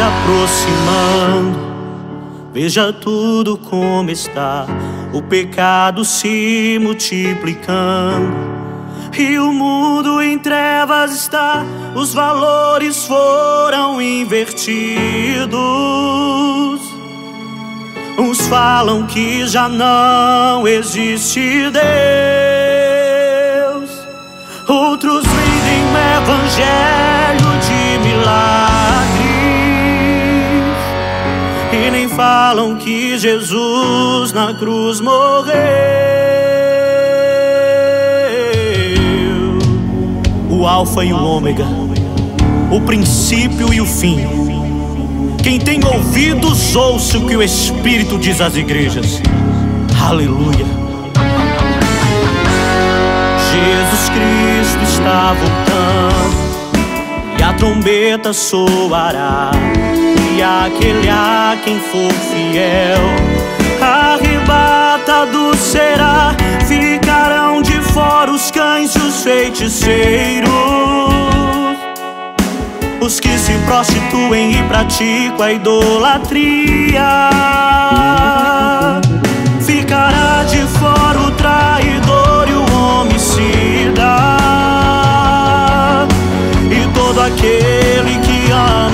se aproximando. Veja tudo como está, o pecado se multiplicando. E o mundo em trevas está, os valores foram invertidos. Uns falam que já não existe Deus, e nem falam que Jesus na cruz morreu. O Alfa e o Ômega, o princípio e o fim quem tem ouvidos, ouça o que o Espírito diz às igrejas. Aleluia. Jesus Cristo está voltando e a trombeta soará. Aquele a quem for fiel, arrebatado será. Ficarão de fora os cães e os feiticeiros os que se prostituem e praticam a idolatria. Ficará de fora o traidor e o homicida, e todo aquele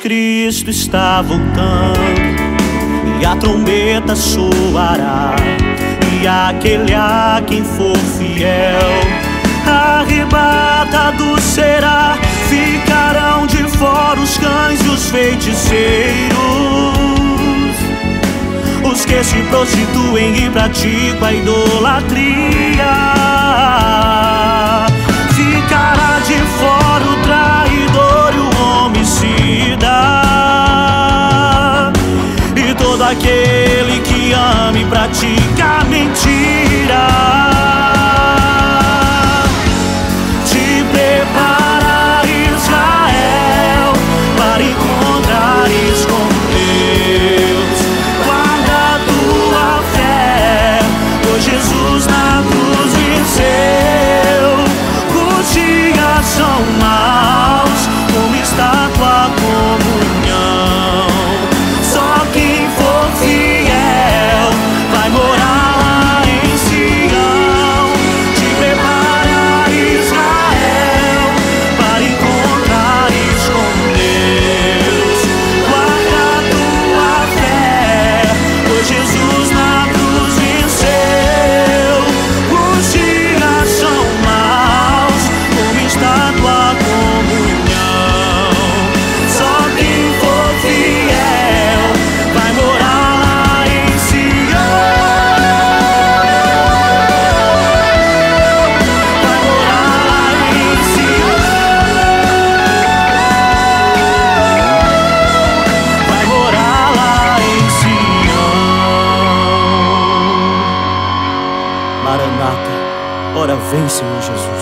Cristo está voltando e a trombeta soará e aquele a quem for fiel arrebatado será ficarão de fora os cães e os feiticeiros. Os que se prostituem e praticam a idolatria ama e Vem, Senhor Jesus.